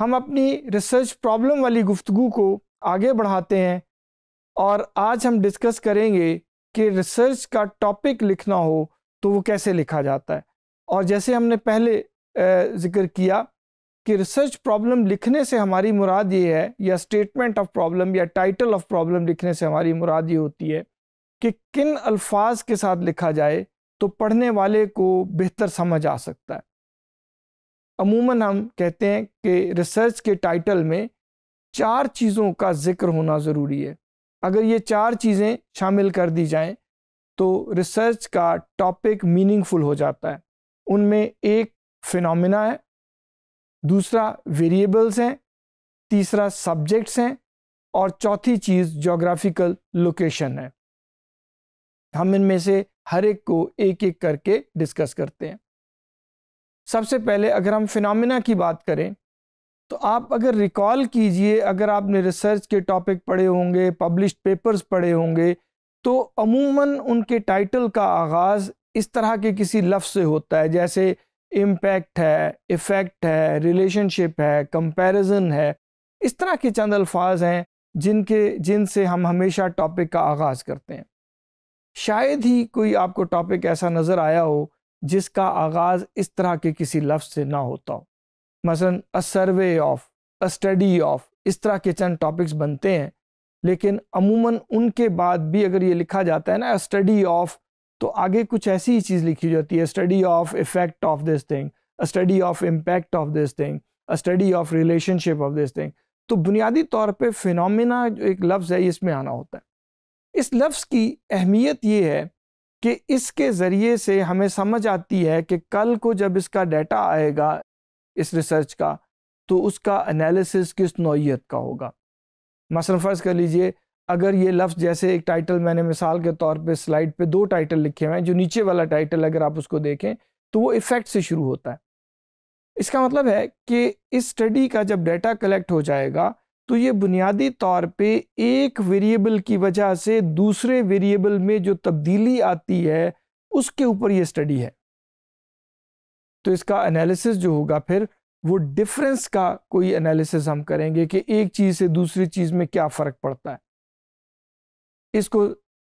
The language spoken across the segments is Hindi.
हम अपनी रिसर्च प्रॉब्लम वाली गुफ्तु को आगे बढ़ाते हैं और आज हम डिस्कस करेंगे कि रिसर्च का टॉपिक लिखना हो तो वो कैसे लिखा जाता है। और जैसे हमने पहले ज़िक्र किया कि रिसर्च प्रॉब्लम लिखने से हमारी मुराद ये है या स्टेटमेंट ऑफ़ प्रॉब्लम या टाइटल ऑफ़ प्रॉब्लम लिखने से हमारी मुराद ये होती है कि किन अल्फाज के साथ लिखा जाए तो पढ़ने वाले को बेहतर समझ आ सकता है। अमूमन हम कहते हैं कि रिसर्च के टाइटल में चार चीज़ों का ज़िक्र होना ज़रूरी है। अगर ये चार चीज़ें शामिल कर दी जाएँ तो रिसर्च का टॉपिक मीनिंगफुल हो जाता है। उनमें एक फिनोमिना है, दूसरा वेरिएबल्स हैं, तीसरा सब्जेक्ट्स हैं, और चौथी चीज़ जोग्राफिकल लोकेशन है। हम इनमें से हर एक को एक एक करके डिस्कस करते हैं। सबसे पहले अगर हम फिनोमिना की बात करें तो आप अगर रिकॉल कीजिए, अगर आपने रिसर्च के टॉपिक पढ़े होंगे पब्लिश पेपर्स पढ़े होंगे तो अमूमन उनके टाइटल का आगाज़ इस तरह के किसी लफ्ज़ से होता है, जैसे इम्पैक्ट है इफ़ेक्ट है रिलेशनशिप है कंपैरिजन है। इस तरह के चंद अल्फाज हैं जिनके, जिनसे हम हमेशा टॉपिक का आगाज़ करते हैं। शायद ही कोई आपको टॉपिक ऐसा नज़र आया हो जिसका आगाज़ इस तरह के किसी लफ्ज़ से ना होता हो। मसलन a survey of a study of इस तरह के चंद टॉपिक्स बनते हैं, लेकिन अमूमन उनके बाद भी अगर ये लिखा जाता है ना स्टडी ऑफ़ तो आगे कुछ ऐसी ही चीज़ लिखी जाती है study of effect of this thing study of impact of this thing study of relationship of this thing तो बुनियादी तौर पे फिनोमिना जो एक लफ्ज़ है, इसमें आना होता है। इस लफ्ज़ की अहमियत ये है कि इसके ज़रिए से हमें समझ आती है कि कल को जब इसका डाटा आएगा, इस रिसर्च का तो उसका एनालिसिस किस नौीयत का होगा। मसल फ़र्ज़ कर लीजिए, अगर ये लफ्ज़ जैसे एक टाइटल मैंने मिसाल के तौर पे स्लाइड पे दो टाइटल लिखे हुए हैं, जो नीचे वाला टाइटल अगर आप उसको देखें तो वो इफ़ेक्ट से शुरू होता है। इसका मतलब है कि इस स्टडी का जब डाटा कलेक्ट हो जाएगा तो ये बुनियादी तौर पे एक वेरिएबल की वजह से दूसरे वेरिएबल में जो तब्दीली आती है, उसके ऊपर ये स्टडी है। तो इसका एनालिसिस जो होगा फिर, वो डिफरेंस का कोई एनालिसिस हम करेंगे कि एक चीज़ से दूसरी चीज़ में क्या फ़र्क पड़ता है। इसको,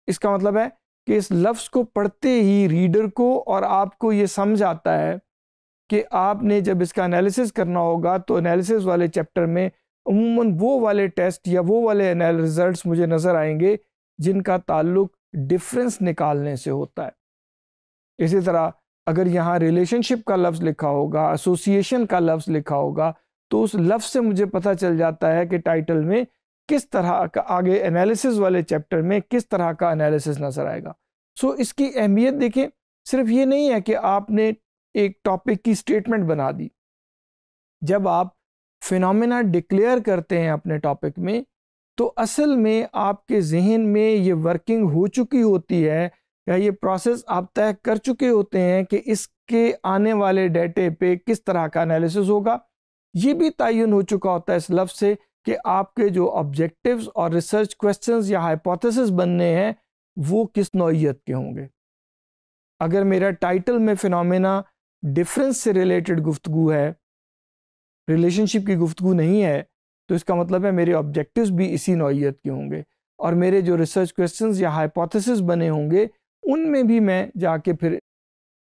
इसका मतलब है कि इस लफ्ज़ को पढ़ते ही रीडर को और आपको ये समझ आता है कि आपने जब इसका एनालिसिस करना होगा तो एनालिसिस वाले चैप्टर में अमूमन वो वाले टेस्ट या वो वाले रिजल्ट्स मुझे नज़र आएँगे जिनका ताल्लुक डिफरेंस निकालने से होता है। इसी तरह अगर यहाँ रिलेशनशिप का लफ्ज़ लिखा होगा, एसोसिएशन का लफ्ज़ लिखा होगा तो उस लफ्ज़ से मुझे पता चल जाता है कि टाइटल में किस तरह का आगे एनालिसिस वाले चैप्टर में किस तरह का एनालिसिस नज़र आएगा। सो इसकी अहमियत देखें, सिर्फ़ ये नहीं है कि आपने एक टॉपिक की स्टेटमेंट बना दी। जब आप फिनोमेना डिक्लेयर करते हैं अपने टॉपिक में तो असल में आपके जहन में ये वर्किंग हो चुकी होती है, या ये प्रोसेस आप तय कर चुके होते हैं कि इसके आने वाले डेटे पे किस तरह का एनालिसिस होगा। ये भी तयन हो चुका होता है इस लफ्ज़ से कि आपके जो ऑब्जेक्टिव्स और रिसर्च क्वेश्चंस या हाइपोथेसिस बनने हैं, वो किस नौीयत के होंगे। अगर मेरा टाइटल में फिनोमेना डिफरेंस से रिलेटेड गुफ्तगु है रिलेशनशिप की गुफ्तु नहीं है तो इसका मतलब है मेरे ऑब्जेक्टिव्स भी इसी नौीयत के होंगे और मेरे जो रिसर्च क्वेश्चंस या हाइपोथेसिस बने होंगे, उनमें भी मैं जाके फिर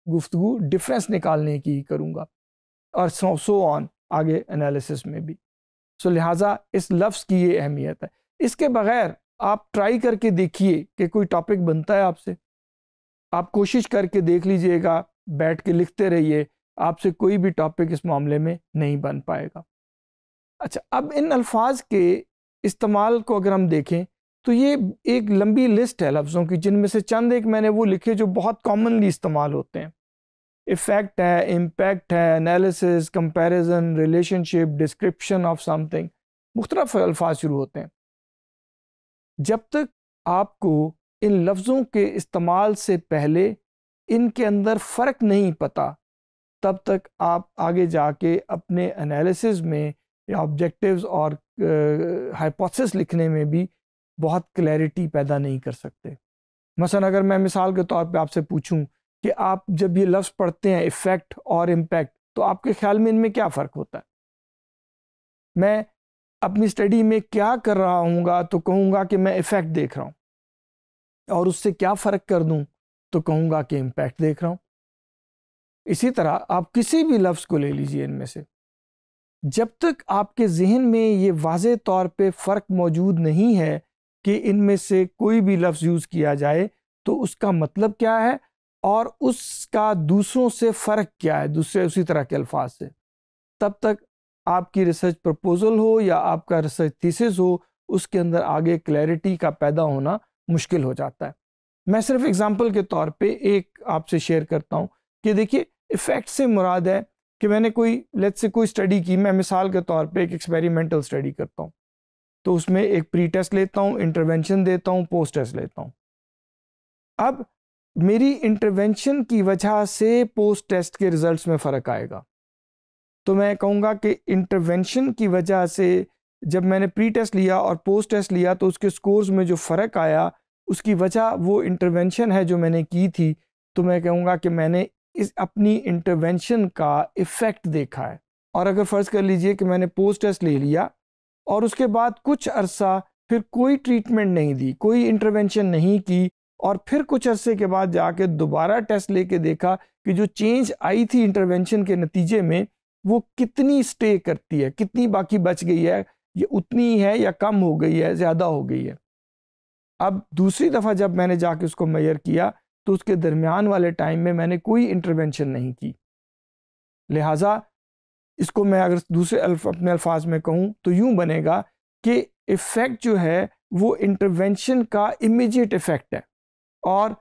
गुफ्तु डिफरेंस निकालने की करूँगा और सो सो ऑन आगे एनालिसिस में भी। सो लिहाजा इस लफ्ज़ की ये अहमियत है। इसके बगैर आप ट्राई करके देखिए कि कोई टॉपिक बनता है आपसे। आप कोशिश करके देख लीजिएगा, बैठ के लिखते रहिए आपसे कोई भी टॉपिक इस मामले में नहीं बन पाएगा। अच्छा अब इन अल्फाज के इस्तेमाल को अगर हम देखें तो ये एक लंबी लिस्ट है लफ्ज़ों की, जिनमें से चंद एक मैंने वो लिखे जो बहुत कॉमनली इस्तेमाल होते हैं। इफ़ेक्ट है इम्पैक्ट है analysis comparison relationship description of something मुख्तफ अल्फाज शुरू होते हैं। जब तक आपको इन लफ्ज़ों के इस्तेमाल से पहले इनके अंदर फ़र्क नहीं पता तब तक आप आगे जाके अपने एनालिसिस में या ऑब्जेक्टिव्स और हाइपोथेसिस लिखने में भी बहुत क्लैरिटी पैदा नहीं कर सकते। मसलन अगर मैं मिसाल के तौर पे आपसे पूछूँ कि आप जब ये लफ्ज़ पढ़ते हैं इफ़ेक्ट और इम्पैक्ट तो आपके ख्याल में इनमें क्या फ़र्क होता है? मैं अपनी स्टडी में क्या कर रहा हूँ तो कहूँगा कि मैं इफ़ेक्ट देख रहा हूँ। और उससे क्या फ़र्क कर दूँ तो कहूँगा कि इम्पैक्ट देख रहा हूँ। इसी तरह आप किसी भी लफ्ज़ को ले लीजिए इनमें से। जब तक आपके जहन में ये वाज तौर पे फ़र्क मौजूद नहीं है कि इनमें से कोई भी लफ्ज़ यूज़ किया जाए तो उसका मतलब क्या है और उसका दूसरों से फ़र्क क्या है, दूसरे उसी तरह के अल्फाज से। तब तक आपकी रिसर्च प्रपोज़ल हो या आपका रिसर्च थीसिस हो, उसके अंदर आगे क्लैरिटी का पैदा होना मुश्किल हो जाता है। मैं सिर्फ़ एग्ज़ाम्पल के तौर पे एक आपसे शेयर करता हूँ कि देखिए इफ़ेक्ट से मुराद है कि मैंने कोई लेट से कोई स्टडी की, मैं मिसाल के तौर पे एक एक्सपेरिमेंटल स्टडी करता हूँ। तो उसमें एक प्री टेस्ट लेता हूँ इंटरवेंशन देता हूँ पोस्ट टेस्ट लेता हूँ। अब मेरी इंटरवेंशन की वजह से पोस्ट टेस्ट के रिजल्ट्स में फ़र्क आएगा। तो मैं कहूँगा कि इंटरवेंशन की वजह से जब मैंने प्री टेस्ट लिया और पोस्ट टेस्ट लिया तो उसके स्कोर्स में जो फ़र्क आया, उसकी वजह वो इंटरवेंशन है जो मैंने की थी। तो मैं कहूँगा कि मैंने इस अपनी इंटरवेंशन का इफ़ेक्ट देखा है। और अगर फ़र्ज़ कर लीजिए कि मैंने पोस्ट टेस्ट ले लिया और उसके बाद कुछ अरसा फिर कोई ट्रीटमेंट नहीं दी, कोई इंटरवेंशन नहीं की और फिर कुछ अरसे के बाद जाके दोबारा टेस्ट लेके देखा कि जो चेंज आई थी इंटरवेंशन के नतीजे में, वो कितनी स्टे करती है, कितनी बाकी बच गई है, ये उतनी है या कम हो गई है, ज़्यादा हो गई है। अब दूसरी दफ़ा जब मैंने जाके उसको मैयर किया तो उसके दरमियान वाले टाइम में मैंने कोई इंटरवेंशन नहीं की। लिहाजा इसको मैं अगर दूसरे अल्फ, अपने अल्फाज में कहूँ तो यूँ बनेगा कि इफ़ेक्ट जो है वो इंटरवेंशन का इमीजिएट इफ़ेक्ट है और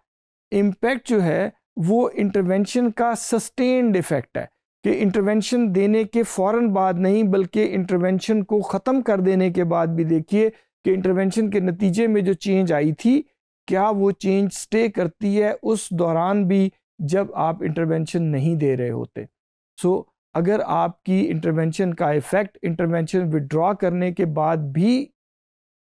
इम्पेक्ट जो है वो इंटरवेंशन का सस्टेन्ड इफ़ेक्ट है कि इंटरवेंशन देने के फ़ौर बाद नहीं बल्कि इंटरवेंशन को ख़त्म कर देने के बाद भी देखिए कि इंटरवेंशन के नतीजे में जो चेंज आई थी क्या वो चेंज स्टे करती है उस दौरान भी जब आप इंटरवेंशन नहीं दे रहे होते? सो so, अगर आपकी इंटरवेंशन का इफ़ेक्ट इंटरवेंशन विड्रॉ करने के बाद भी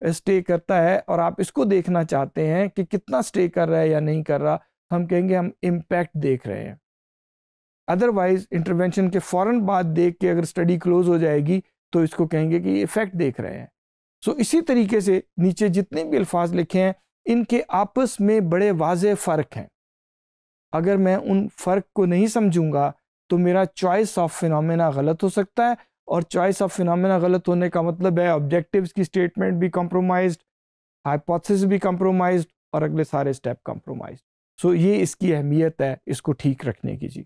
स्टे करता है और आप इसको देखना चाहते हैं कि कितना स्टे कर रहा है या नहीं कर रहा हम कहेंगे हम इम्पैक्ट देख रहे हैं। अदरवाइज़ इंटरवेंशन के फ़ौर बाद देख के अगर स्टडी क्लोज हो जाएगी तो इसको कहेंगे कि इफ़ेक्ट देख रहे हैं। सो so, इसी तरीके से नीचे जितने भी अल्फाज लिखे हैं इनके आपस में बड़े वाज फ़र्क हैं। अगर मैं उन फ़र्क को नहीं समझूँगा तो मेरा चॉइस ऑफ़ फिनमिना गलत हो सकता है और चॉइस ऑफ़ फिनमिना गलत होने का मतलब है ऑब्जेक्टिव्स की स्टेटमेंट भी कॉम्प्रोमाइज हाइपोथेसिस भी कॉम्प्रोमाइज और अगले सारे स्टेप कॉम्प्रोमाइज सो ये इसकी अहमियत है, इसको ठीक रखने की जी।